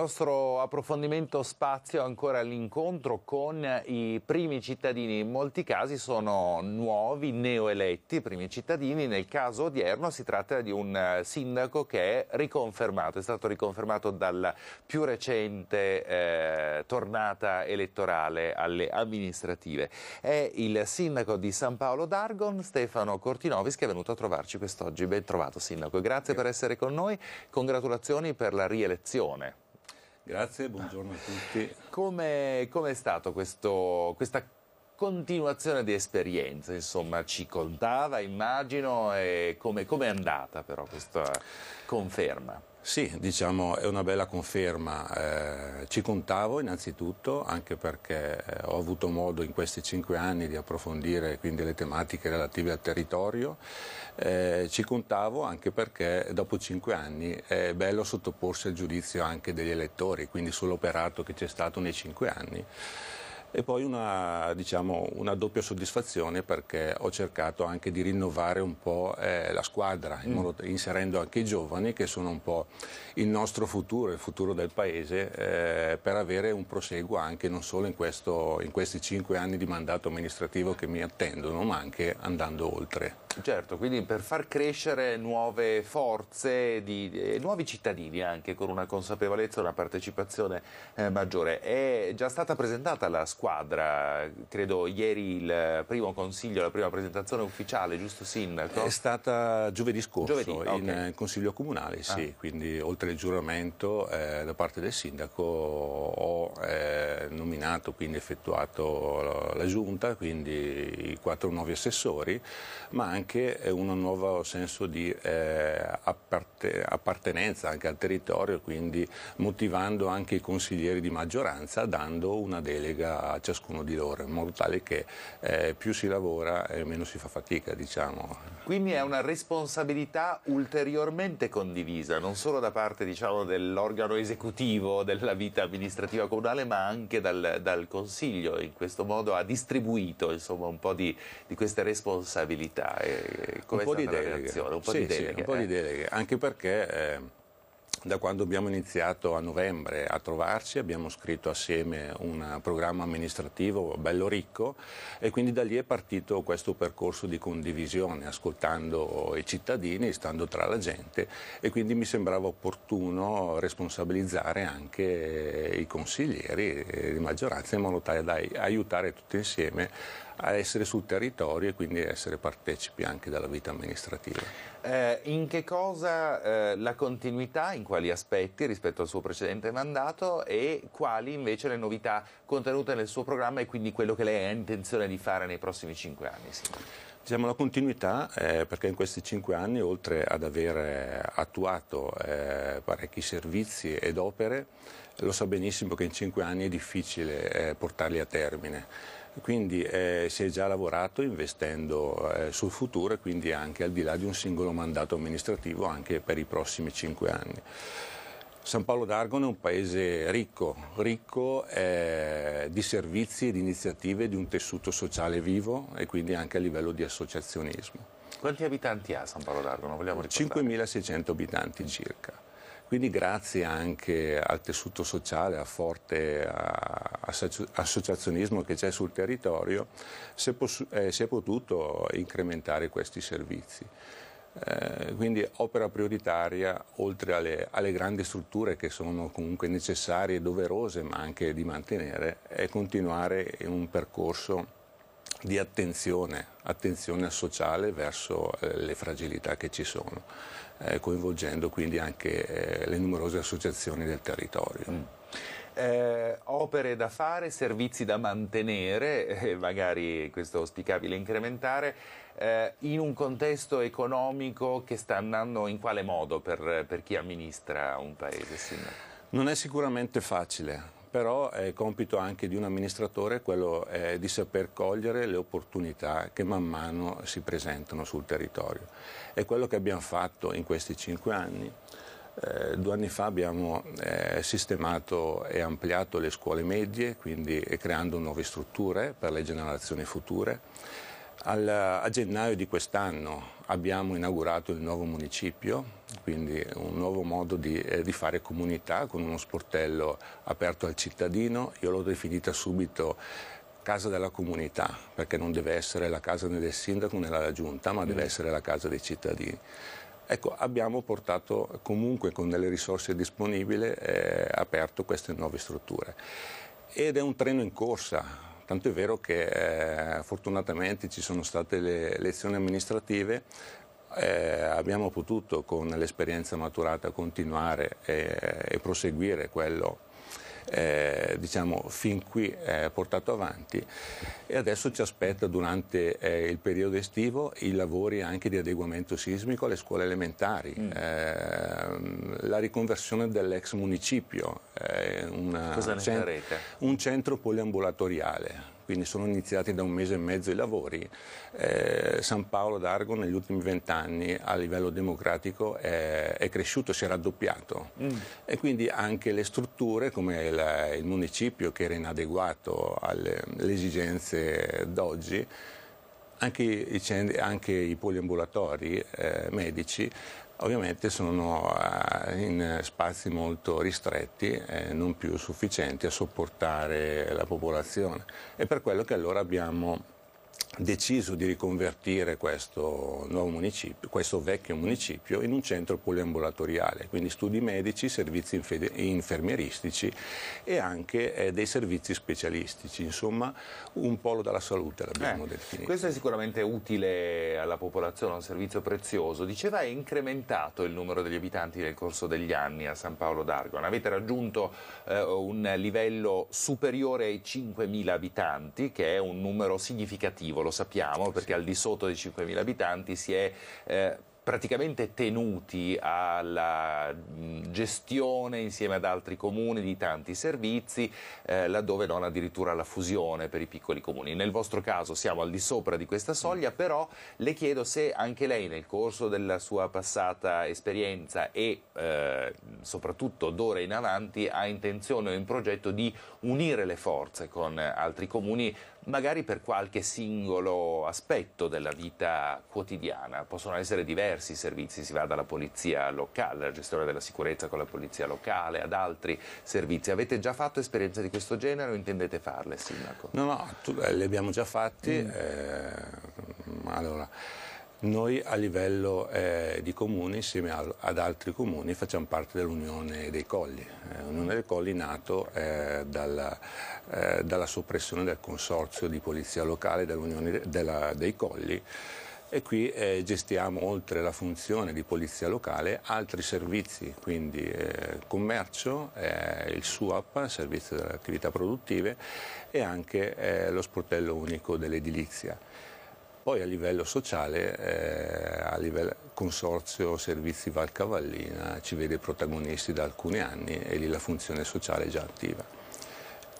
Nostro approfondimento spazio ancora l'incontro con i primi cittadini, in molti casi sono nuovi, neoeletti primi cittadini, nel caso odierno si tratta di un sindaco che è riconfermato, è stato riconfermato dalla più recente eh, tornata elettorale alle amministrative. È il sindaco di San Paolo d'Argon, Stefano Cortinovis, che è venuto a trovarci quest'oggi. Ben trovato sindaco, grazie per essere con noi, congratulazioni per la rielezione. Grazie, buongiorno a tutti. Come è stato questo, questa continuazione di esperienze? Insomma, ci contava, immagino, e come è andata però questa conferma? Sì, diciamo è una bella conferma. Eh, ci contavo innanzitutto anche perché eh, ho avuto modo in questi cinque anni di approfondire quindi, le tematiche relative al territorio. Eh, ci contavo anche perché dopo cinque anni è bello sottoporsi al giudizio anche degli elettori, quindi sull'operato che c'è stato nei cinque anni e poi una, diciamo, una, doppia soddisfazione perché ho cercato anche di rinnovare un po' eh, la squadra, in mm. modo, inserendo anche i giovani che sono un po' il nostro futuro, il futuro del Paese, eh, per avere un proseguo anche non solo in, questo, in questi cinque anni di mandato amministrativo che mi attendono, ma anche andando oltre. Certo, quindi per far crescere nuove forze, di, eh, nuovi cittadini anche con una consapevolezza e una partecipazione eh, maggiore. È già stata presentata la squadra, credo ieri il primo consiglio, la prima presentazione ufficiale, giusto Sindaco? È stata giovedì scorso giovedì, okay. in eh, consiglio comunale, sì, ah. quindi oltre il giuramento eh, da parte del Sindaco ho eh, nominato, quindi effettuato la giunta, quindi i quattro nuovi assessori, ma anche anche eh, un nuovo senso di eh, appartenenza anche al territorio, quindi motivando anche i consiglieri di maggioranza, dando una delega a ciascuno di loro, in modo tale che eh, più si lavora e meno si fa fatica. Diciamo. Quindi è una responsabilità ulteriormente condivisa, non solo da parte diciamo, dell'organo esecutivo della vita amministrativa comunale, ma anche dal, dal Consiglio, in questo modo ha distribuito insomma, un po' di, di queste responsabilità un po' di deleghe. Un po' sì, sì, un po' di deleghe, anche perché eh, da quando abbiamo iniziato a novembre a trovarci abbiamo scritto assieme un programma amministrativo bello ricco e quindi da lì è partito questo percorso di condivisione, ascoltando i cittadini, stando tra la gente e quindi mi sembrava opportuno responsabilizzare anche i consiglieri di maggioranza in modo tale da aiutare tutti insieme a essere sul territorio e quindi essere partecipi anche della vita amministrativa. Eh, in che cosa eh, la continuità, in quali aspetti rispetto al suo precedente mandato e quali invece le novità contenute nel suo programma e quindi quello che lei ha intenzione di fare nei prossimi cinque anni? Sì. Diciamo la continuità eh, perché in questi cinque anni oltre ad aver eh, attuato eh, parecchi servizi ed opere lo sa benissimo che in cinque anni è difficile eh, portarli a termine quindi eh, si è già lavorato investendo eh, sul futuro e quindi anche al di là di un singolo mandato amministrativo anche per i prossimi cinque anni. San Paolo d'Argon è un paese ricco, ricco eh, di servizi e di iniziative di un tessuto sociale vivo e quindi anche a livello di associazionismo. Quanti abitanti ha San Paolo d'Argon? 5.600 abitanti circa. Quindi grazie anche al tessuto sociale, al forte associazionismo che c'è sul territorio, si è, eh, potuto incrementare questi servizi. Eh, quindi opera prioritaria, oltre alle, alle, grandi strutture che sono comunque necessarie e doverose, ma anche di mantenere, è continuare un percorso di attenzione, attenzione sociale verso eh, le fragilità che ci sono, eh, coinvolgendo quindi anche eh, le numerose associazioni del territorio. Mm. Eh, opere da fare, servizi da mantenere, eh, magari questo auspicabile incrementare, eh, in un contesto economico che sta andando in quale modo per, per chi amministra un paese? Sindaco? Non è sicuramente facile, però è compito anche di un amministratore quello eh, di saper cogliere le opportunità che man mano si presentano sul territorio. È quello che abbiamo fatto in questi cinque anni. Eh, due anni fa abbiamo eh, sistemato e ampliato le scuole medie, quindi creando nuove strutture per le generazioni future. Al, a gennaio di quest'anno abbiamo inaugurato il nuovo municipio, quindi un nuovo modo di, eh, di, fare comunità con uno sportello aperto al cittadino. Io l'ho definita subito casa della comunità, perché non deve essere la casa del sindaco né della giunta, ma deve mm. essere la casa dei cittadini. Ecco, abbiamo portato comunque con delle risorse disponibili eh, aperto queste nuove strutture ed è un treno in corsa, tanto è vero che eh, fortunatamente ci sono state le elezioni amministrative, eh, abbiamo potuto con l'esperienza maturata continuare e, e proseguire quello eh, diciamo, fin qui eh, portato avanti e adesso ci aspetta durante eh, il periodo estivo i lavori anche di adeguamento sismico alle scuole elementari, mm. Ehm, la riconversione dell'ex municipio, eh, una, un centro poliambulatoriale quindi sono iniziati da un mese e mezzo i lavori. Eh, San Paolo d'Argo negli ultimi vent'anni a livello democratico è, è, cresciuto, si è raddoppiato mm. e quindi anche le strutture come il, il municipio che era inadeguato alle, alle esigenze d'oggi anche i, anche i poliambulatori eh, medici ovviamente sono eh, in spazi molto ristretti e non più sufficienti a sopportare la popolazione. È per quello che allora abbiamo deciso di riconvertire questo, questo, vecchio municipio in un centro poliambulatoriale, quindi studi medici, servizi infermieristici e anche eh, dei servizi specialistici, insomma un polo della salute l'abbiamo eh, definito. Questo è sicuramente utile alla popolazione, un servizio prezioso. Diceva è incrementato il numero degli abitanti nel corso degli anni a San Paolo d'Argon, avete raggiunto eh, un livello superiore ai 5.000 abitanti che è un numero significativo lo sappiamo, perché al di sotto dei 5.000 abitanti si è eh, praticamente tenuti alla gestione insieme ad altri comuni di tanti servizi, eh, laddove non addirittura la fusione per i piccoli comuni. Nel vostro caso siamo al di sopra di questa soglia, però le chiedo se anche lei nel corso della sua passata esperienza e eh, soprattutto d'ora in avanti ha intenzione o in progetto di unire le forze con altri comuni magari per qualche singolo aspetto della vita quotidiana. Possono essere diversi i servizi, si va dalla polizia locale, alla gestione della sicurezza con la polizia locale, ad altri servizi. Avete già fatto esperienze di questo genere o intendete farle, Sindaco? No, no, eh, le abbiamo già fatti. Mm. Eh, allora, noi a livello eh, di comuni, insieme a, ad altri comuni, facciamo parte dell'Unione dei Colli. Eh, L'Unione dei Colli nato eh, dalla, eh, dalla, soppressione del consorzio di polizia locale della, dei Colli e qui eh, gestiamo oltre la funzione di polizia locale altri servizi, quindi eh, commercio, il SUAP, servizio delle attività produttive e anche lo sportello unico dell'edilizia. Poi a livello sociale, eh, a livello consorzio servizi Valcavallina ci vede protagonisti da alcuni anni e lì la funzione sociale è già attiva.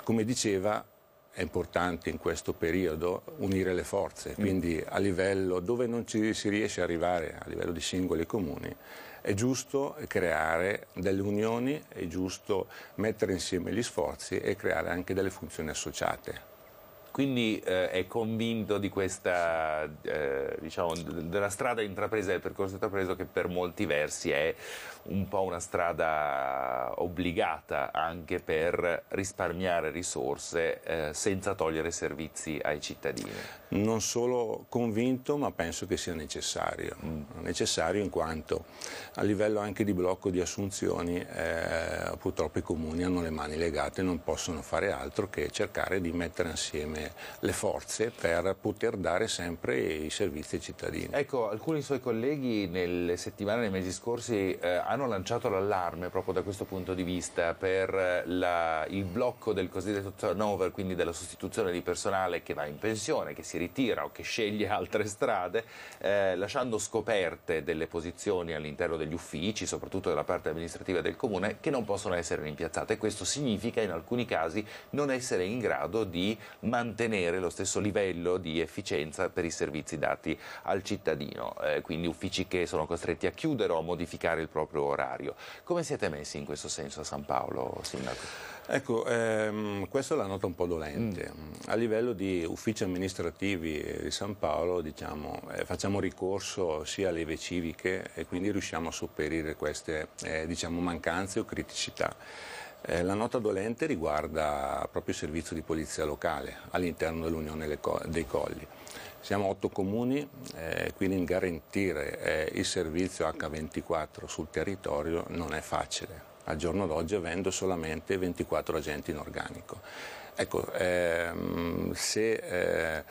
Come diceva, è importante in questo periodo unire le forze, mm. quindi a livello dove non ci si riesce ad arrivare, a livello di singoli comuni, è giusto creare delle unioni, è giusto mettere insieme gli sforzi e creare anche delle funzioni associate. Quindi eh, è convinto di questa, eh, diciamo, della strada intrapresa, del percorso intrapreso che per molti versi è un po' una strada obbligata anche per risparmiare risorse eh, senza togliere servizi ai cittadini. Non solo convinto, ma penso che sia necessario. Mm. Necessario in quanto a livello anche di blocco di assunzioni eh, purtroppo i comuni hanno le mani legate e non possono fare altro che cercare di mettere insieme insieme le forze per poter dare sempre i servizi ai cittadini. Ecco, alcuni suoi colleghi nelle settimane, nei mesi scorsi eh, hanno lanciato l'allarme proprio da questo punto di vista per la, il blocco del cosiddetto turnover, quindi della sostituzione di personale che va in pensione, che si ritira o che sceglie altre strade, eh, lasciando scoperte delle posizioni all'interno degli uffici, soprattutto della parte amministrativa del comune, che non possono essere rimpiazzate. Questo significa in alcuni casi non essere in grado di mantenere mantenere lo stesso livello di efficienza per i servizi dati al cittadino, eh, quindi uffici che sono costretti a chiudere o a modificare il proprio orario. Come siete messi in questo senso a San Paolo, Sindaco? Ecco, ehm, questa è la nota un po' dolente. Mm. A livello di uffici amministrativi di San Paolo diciamo, eh, facciamo ricorso sia alle vie civiche e quindi riusciamo a sopperire queste eh, diciamo, mancanze o criticità. Eh, la nota dolente riguarda proprio il servizio di polizia locale all'interno dell'Unione dei Colli. Siamo otto comuni, eh, quindi garantire eh, il servizio H24 sul territorio non è facile al giorno d'oggi avendo solamente 24 agenti in organico. Ecco, ehm, se eh,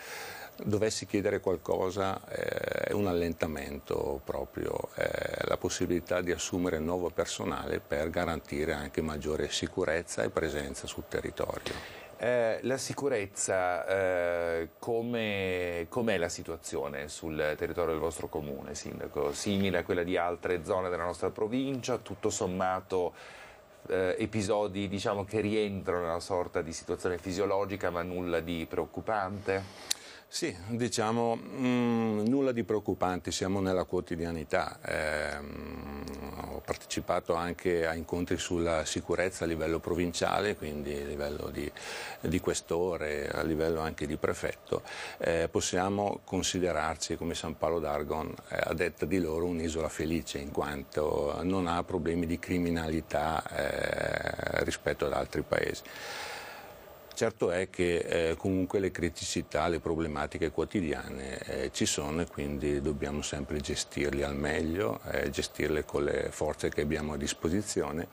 dovessi chiedere qualcosa eh, è un allentamento proprio, eh, la possibilità di assumere nuovo personale per garantire anche maggiore sicurezza e presenza sul territorio. Eh, la sicurezza, eh, com'è, com'è la situazione sul territorio del vostro comune, Sindaco? Simile a quella di altre zone della nostra provincia, tutto sommato eh, episodi diciamo, che rientrano nella sorta di situazione fisiologica ma nulla di preoccupante? Sì, diciamo mh, mm, nulla di preoccupante, siamo nella quotidianità. Eh, ho partecipato anche a incontri sulla sicurezza a livello provinciale, quindi a livello di, di questore, a livello anche di prefetto. Eh, possiamo considerarci come San Paolo d'Argon, eh, a detta di loro, un'isola felice, in quanto non ha problemi di criminalità eh, rispetto ad altri paesi. Certo è che eh, comunque le criticità, le problematiche quotidiane eh, ci sono e quindi dobbiamo sempre gestirle al meglio, eh, gestirle con le forze che abbiamo a disposizione,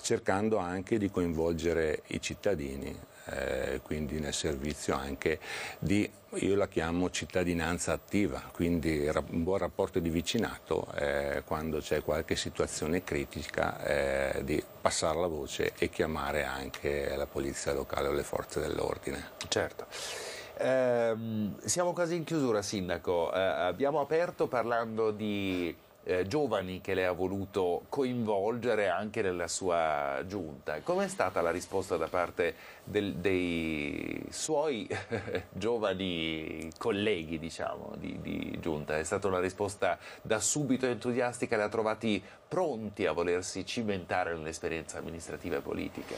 cercando anche di coinvolgere i cittadini eh, quindi nel servizio anche di, io la chiamo cittadinanza attiva, quindi un buon rapporto di vicinato eh, quando c'è qualche situazione critica eh, di passare la voce e chiamare anche la polizia locale o le forze dell'ordine. Certo. Eh, siamo quasi in chiusura, Sindaco. Eh, abbiamo aperto parlando di eh, giovani che lei ha voluto coinvolgere anche nella sua giunta. Com'è stata la risposta da parte del, dei suoi giovani colleghi diciamo, di, di, giunta? È stata una risposta da subito entusiastica, li ha trovati pronti a volersi cimentare nell'esperienza amministrativa e politica?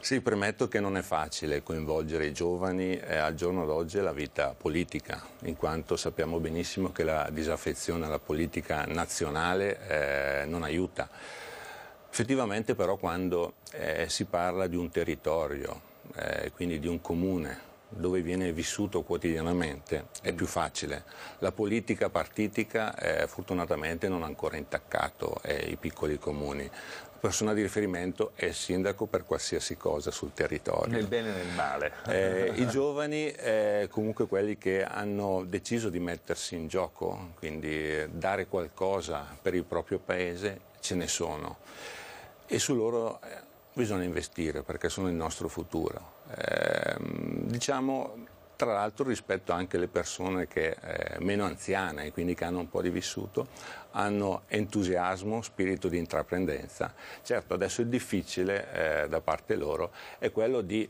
Sì, premetto che non è facile coinvolgere i giovani eh, al giorno d'oggi la vita politica, in quanto sappiamo benissimo che la disaffezione alla politica nazionale eh, non aiuta. Effettivamente però quando eh, si parla di un territorio, eh, quindi di un comune dove viene vissuto quotidianamente è più facile. La politica partitica eh, fortunatamente non ha ancora intaccato eh, i piccoli comuni. La persona di riferimento è il sindaco per qualsiasi cosa sul territorio. Nel bene e nel male. Eh, I giovani, eh, comunque quelli che hanno deciso di mettersi in gioco, quindi dare qualcosa per il proprio paese, ce ne sono. E su loro eh, bisogna investire perché sono il nostro futuro. Eh, diciamo tra l'altro rispetto anche alle persone che eh, meno anziane, quindi che hanno un po' di vissuto, hanno entusiasmo, spirito di intraprendenza. Certo, adesso il difficile eh, da parte loro è quello di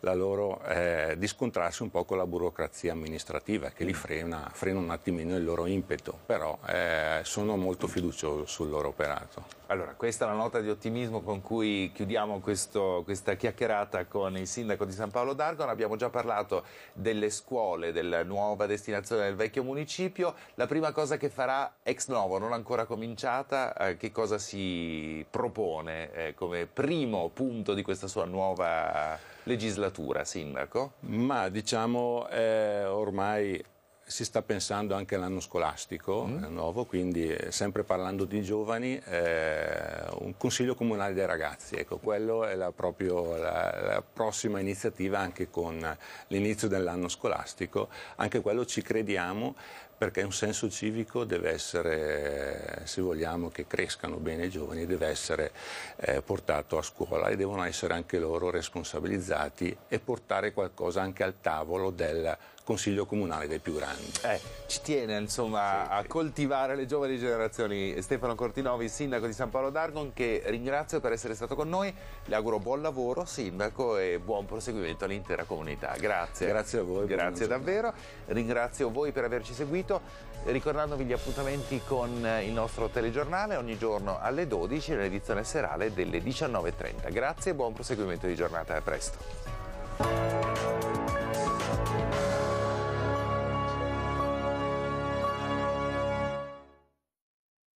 loro, eh, di scontrarsi un po' con la burocrazia amministrativa che li frena, frena un attimino il loro impeto, però eh, sono molto fiducioso sul loro operato. Allora, questa è la nota di ottimismo con cui chiudiamo questo, questa chiacchierata con il sindaco di San Paolo d'Argon. Abbiamo già parlato delle scuole, della nuova destinazione del vecchio municipio. La prima cosa che farà ex novo, non ancora cominciata, eh, che cosa si propone eh, come primo punto di questa sua nuova legislatura, sindaco? Ma diciamo eh, ormai si sta pensando anche all'anno scolastico mm. Eh, nuovo, quindi eh, sempre parlando di giovani, eh, un consiglio comunale dei ragazzi, ecco, quello è la, proprio la, la prossima iniziativa anche con l'inizio dell'anno scolastico, anche quello ci crediamo perché un senso civico deve essere, se vogliamo che crescano bene i giovani, deve essere eh, portato a scuola e devono essere anche loro responsabilizzati e portare qualcosa anche al tavolo del consiglio comunale dei più grandi. Eh, ci tiene insomma sì, a sì. coltivare le giovani generazioni. Stefano Cortinovi, sindaco di San Paolo d'Argon, che ringrazio per essere stato con noi. Le auguro buon lavoro, sindaco, e buon proseguimento all'intera comunità. Grazie. Grazie a voi. Grazie davvero. Ringrazio voi per averci seguito. Ricordandovi gli appuntamenti con il nostro telegiornale ogni giorno alle 12 nell'edizione serale delle 19.30. Grazie e buon proseguimento di giornata. A presto.